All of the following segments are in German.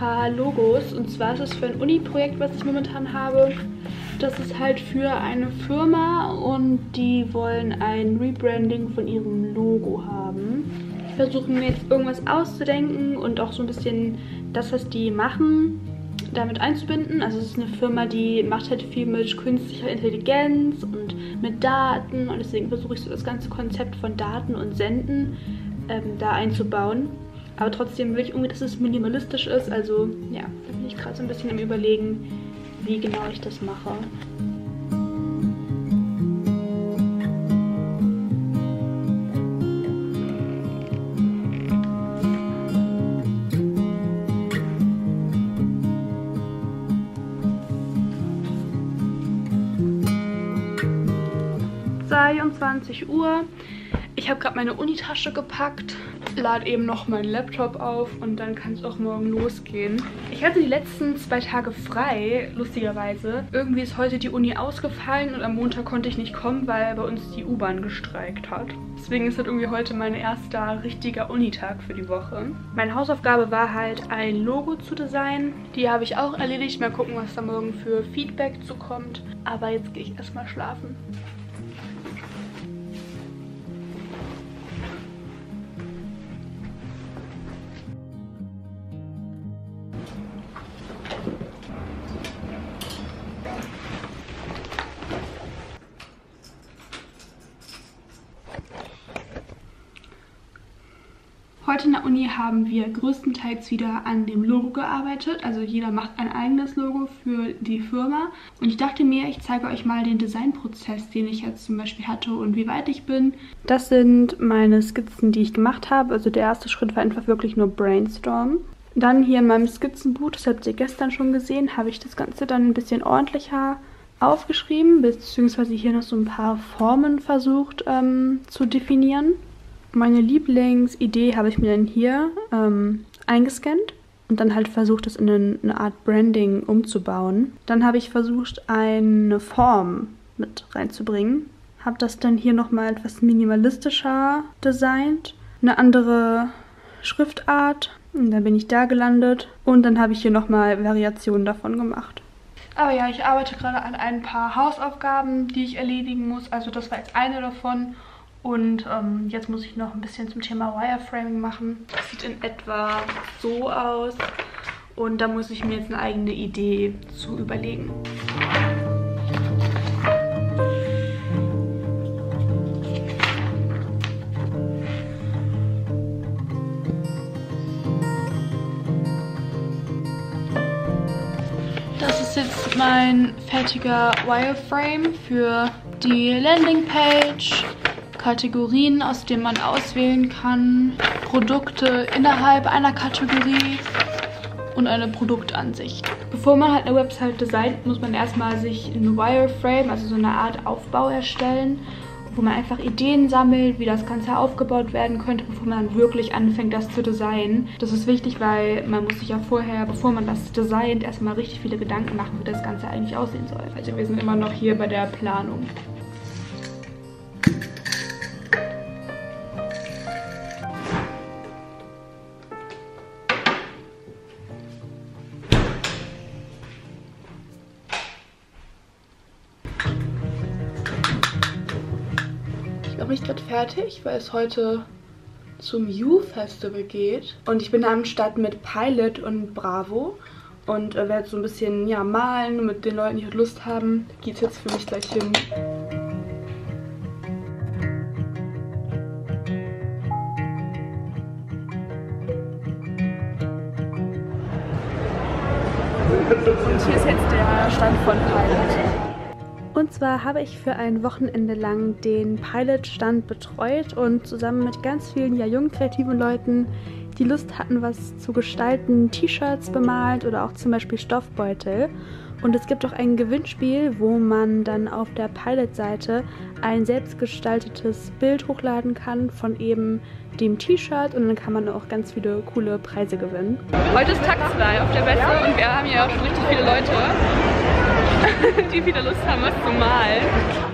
paar Logos. Und zwar ist es für ein Uni-Projekt, was ich momentan habe. Das ist halt für eine Firma und die wollen ein Rebranding von ihrem Logo haben. Ich versuche mir jetzt irgendwas auszudenken und auch so ein bisschen das, was die machen, damit einzubinden. Also es ist eine Firma, die macht halt viel mit künstlicher Intelligenz und mit Daten und deswegen versuche ich so das ganze Konzept von Daten und Senden ähm, da einzubauen. Aber trotzdem will ich irgendwie, dass es minimalistisch ist. Also ja, da bin ich gerade so ein bisschen am überlegen, wie genau ich das mache. Uhr. Ich habe gerade meine Unitasche gepackt, lade eben noch meinen Laptop auf und dann kann es auch morgen losgehen. Ich hatte die letzten zwei Tage frei, lustigerweise. Irgendwie ist heute die Uni ausgefallen und am Montag konnte ich nicht kommen, weil bei uns die U-Bahn gestreikt hat. Deswegen ist das irgendwie heute mein erster richtiger Unitag für die Woche. Meine Hausaufgabe war halt, ein Logo zu designen. Die habe ich auch erledigt. Mal gucken, was da morgen für Feedback zukommt. Aber jetzt gehe ich erstmal schlafen. Heute in der Uni haben wir größtenteils wieder an dem Logo gearbeitet. Also jeder macht ein eigenes Logo für die Firma. Und ich dachte mir, ich zeige euch mal den Designprozess, den ich jetzt zum Beispiel hatte und wie weit ich bin. Das sind meine Skizzen, die ich gemacht habe. Also der erste Schritt war einfach wirklich nur Brainstorm. Dann hier in meinem Skizzenbuch, das habt ihr gestern schon gesehen, habe ich das Ganze dann ein bisschen ordentlicher aufgeschrieben, beziehungsweise hier noch so ein paar Formen versucht ähm, zu definieren. Meine Lieblingsidee habe ich mir dann hier ähm, eingescannt und dann halt versucht, das in eine, Art Branding umzubauen. Dann habe ich versucht, eine Form mit reinzubringen. Habe das dann hier nochmal etwas minimalistischer designt. Eine andere Schriftart. Und dann bin ich da gelandet. Und dann habe ich hier nochmal Variationen davon gemacht. Aber ja, ich arbeite gerade an ein paar Hausaufgaben, die ich erledigen muss. Also das war jetzt eine davon. Und ähm, jetzt muss ich noch ein bisschen zum Thema Wireframing machen. Das sieht in etwa so aus. Und da muss ich mir jetzt eine eigene Idee zu überlegen. Das ist jetzt mein fertiger Wireframe für die Landingpage. Kategorien, aus denen man auswählen kann, Produkte innerhalb einer Kategorie und eine Produktansicht. Bevor man halt eine Website designt, muss man erstmal sich ein Wireframe, also so eine Art Aufbau erstellen, wo man einfach Ideen sammelt, wie das Ganze aufgebaut werden könnte, bevor man wirklich anfängt, das zu designen. Das ist wichtig, weil man muss sich ja vorher, bevor man das designt, erstmal richtig viele Gedanken machen, wie das Ganze eigentlich aussehen soll. Also wir sind immer noch hier bei der Planung. Mache mich gerade fertig, weil es heute zum You-Festival geht. Und ich bin am Start mit Pilot und Bravo. Und äh, werde so ein bisschen ja, malen mit den Leuten, die halt Lust haben. Geht jetzt für mich gleich hin. Und hier ist jetzt der Stand von Pilot. Und zwar habe ich für ein Wochenende lang den Pilot-Stand betreut und zusammen mit ganz vielen ja jungen kreativen Leuten, die Lust hatten, was zu gestalten, T-Shirts bemalt oder auch zum Beispiel Stoffbeutel. Und es gibt auch ein Gewinnspiel, wo man dann auf der Pilot-Seite ein selbstgestaltetes Bild hochladen kann von eben dem T-Shirt und dann kann man auch ganz viele coole Preise gewinnen. Heute ist Taxfly auf der Messe und wir haben hier auch schon richtig viele Leute. die wieder Lust haben, was zu malen.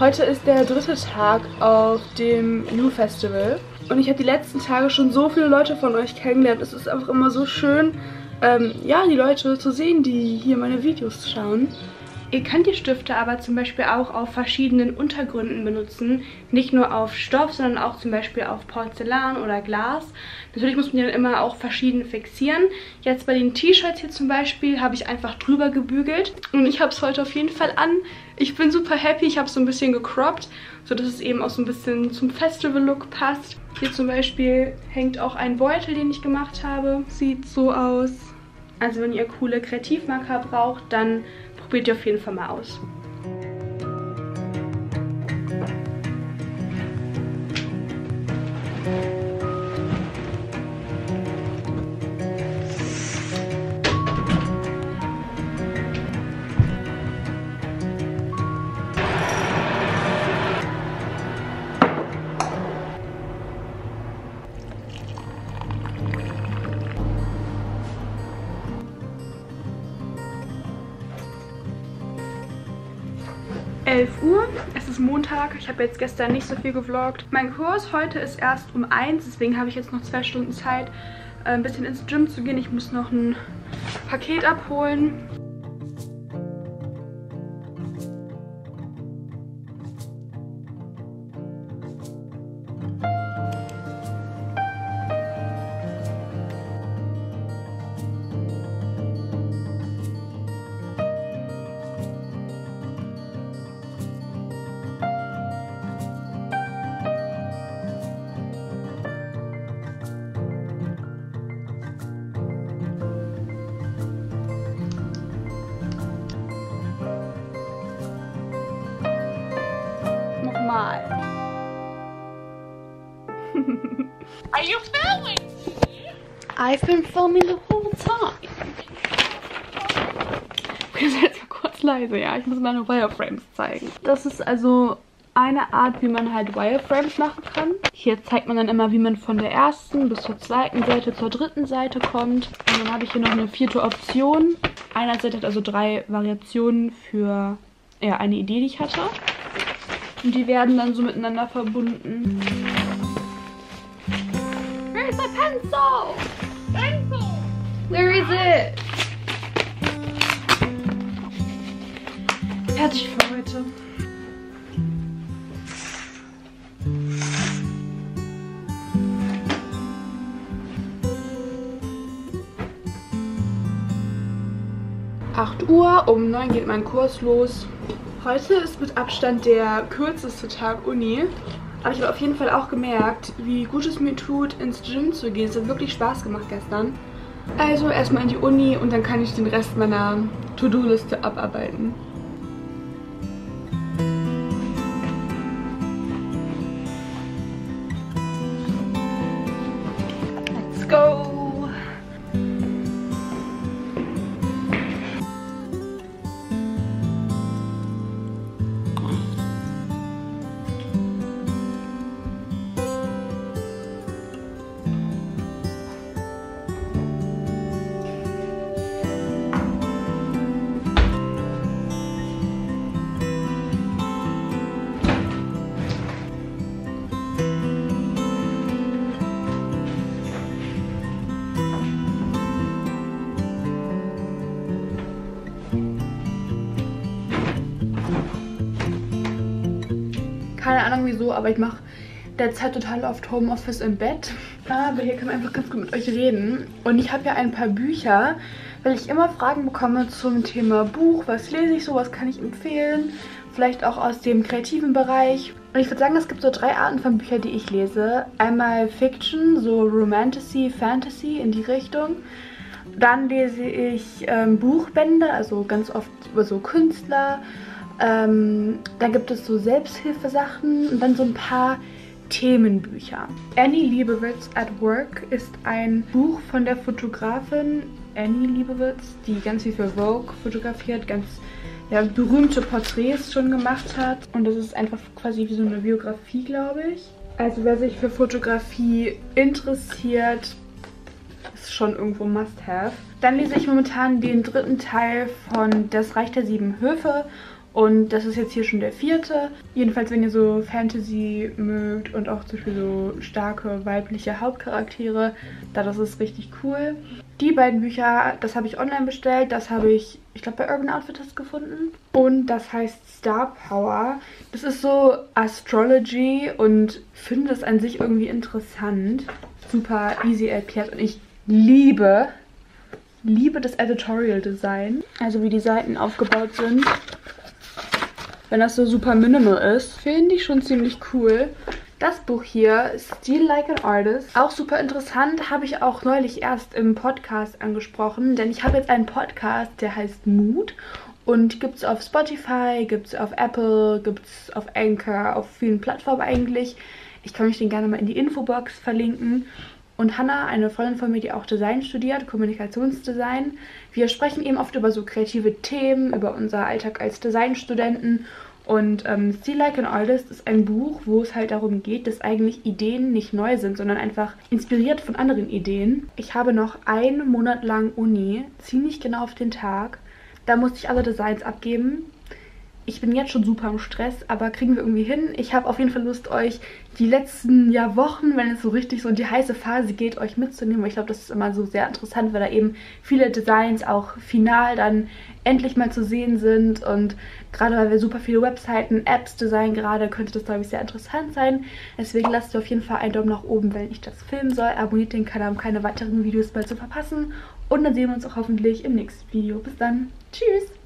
Heute ist der dritte Tag auf dem New Festival und ich habe die letzten Tage schon so viele Leute von euch kennengelernt. Es ist einfach immer so schön, ähm, ja, die Leute zu sehen, die hier meine Videos schauen. Ihr könnt die Stifte aber zum Beispiel auch auf verschiedenen Untergründen benutzen. Nicht nur auf Stoff, sondern auch zum Beispiel auf Porzellan oder Glas. Natürlich muss man die dann immer auch verschieden fixieren. Jetzt bei den T-Shirts hier zum Beispiel habe ich einfach drüber gebügelt. Und ich habe es heute auf jeden Fall an. Ich bin super happy. Ich habe es so ein bisschen gecroppt, sodass es eben auch so ein bisschen zum Festival-Look passt. Hier zum Beispiel hängt auch ein Beutel, den ich gemacht habe. Sieht so aus. Also wenn ihr coole Kreativmarker braucht, dann probiert ihr auf jeden Fall mal aus. 11 Uhr. Es ist Montag. Ich habe jetzt gestern nicht so viel gevloggt. Mein Kurs heute ist erst um 1, deswegen habe ich jetzt noch zwei Stunden Zeit, äh, ein bisschen ins Gym zu gehen. Ich muss noch ein Paket abholen. I've been filming the whole time. Wir sind jetzt mal kurz leise, ja. Ich muss meine Wireframes zeigen. Das ist also eine Art, wie man halt Wireframes machen kann. Hier zeigt man dann immer, wie man von der ersten bis zur zweiten Seite zur dritten Seite kommt. Und dann habe ich hier noch eine vierte Option. Einerseits hat also drei Variationen für ja, eine Idee, die ich hatte. Und die werden dann so miteinander verbunden. Where's my? Pencil! Where is it? Fertig für heute. Acht Uhr, um neun geht mein Kurs los. Heute ist mit Abstand der kürzeste Tag Uni. Aber ich habe auf jeden Fall auch gemerkt, wie gut es mir tut, ins Gym zu gehen. Es hat wirklich Spaß gemacht gestern. Also erstmal in die Uni und dann kann ich den Rest meiner To-Do-Liste abarbeiten. Keine Ahnung wieso, aber ich mache derzeit total oft Homeoffice im Bett. Aber hier kann man einfach ganz gut mit euch reden. Und ich habe ja ein paar Bücher, weil ich immer Fragen bekomme zum Thema Buch. Was lese ich so, was kann ich empfehlen? Vielleicht auch aus dem kreativen Bereich. Und ich würde sagen, es gibt so drei Arten von Büchern, die ich lese. Einmal Fiction, so Romantasy, Fantasy in die Richtung. Dann lese ich ähm, Buchbände, also ganz oft über so Künstler, ähm, dann gibt es so Selbsthilfesachen und dann so ein paar Themenbücher. Annie Liebowitz at Work ist ein Buch von der Fotografin Annie Liebowitz, die ganz viel für Vogue fotografiert, ganz ja, berühmte Porträts schon gemacht hat. Und das ist einfach quasi wie so eine Biografie, glaube ich. Also wer sich für Fotografie interessiert, ist schon irgendwo Must-Have. Dann lese ich momentan den dritten Teil von Das Reich der Sieben Höfe Und das ist jetzt hier schon der vierte. Jedenfalls, wenn ihr so Fantasy mögt und auch zum Beispiel so starke weibliche Hauptcharaktere, da das ist richtig cool. Die beiden Bücher, das habe ich online bestellt. Das habe ich, ich glaube, bei Urban Outfitters gefunden. Und das heißt Star Power. Das ist so Astrology und finde das an sich irgendwie interessant. Super easy erklärt und ich liebe liebe das Editorial Design. Also wie die Seiten aufgebaut sind. Wenn das so super minimal ist, finde ich schon ziemlich cool. Das Buch hier, Still Like an Artist, auch super interessant, habe ich auch neulich erst im Podcast angesprochen, denn ich habe jetzt einen Podcast, der heißt Mood und gibt es auf Spotify, gibt es auf Apple, gibt es auf Anchor, auf vielen Plattformen eigentlich. Ich kann euch den gerne mal in die Infobox verlinken. Und Hannah, eine Freundin von mir, die auch Design studiert, Kommunikationsdesign. Wir sprechen eben oft über so kreative Themen, über unser Alltag als Designstudenten. Und ähm, Still Like an Artist ist ein Buch, wo es halt darum geht, dass eigentlich Ideen nicht neu sind, sondern einfach inspiriert von anderen Ideen. Ich habe noch einen Monat lang Uni, ziemlich genau auf den Tag. Da musste ich alle Designs abgeben ich bin jetzt schon super im Stress, aber kriegen wir irgendwie hin. Ich habe auf jeden Fall Lust, euch die letzten ja, Wochen, wenn es so richtig so in die heiße Phase geht, euch mitzunehmen. ich glaube, das ist immer so sehr interessant, weil da eben viele Designs auch final dann endlich mal zu sehen sind. Und gerade weil wir super viele Webseiten, Apps designen gerade, könnte das, glaube ich, sehr interessant sein. Deswegen lasst ihr auf jeden Fall einen Daumen nach oben, wenn ich das filmen soll. Abonniert den Kanal, um keine weiteren Videos mehr zu verpassen. Und dann sehen wir uns auch hoffentlich im nächsten Video. Bis dann. Tschüss!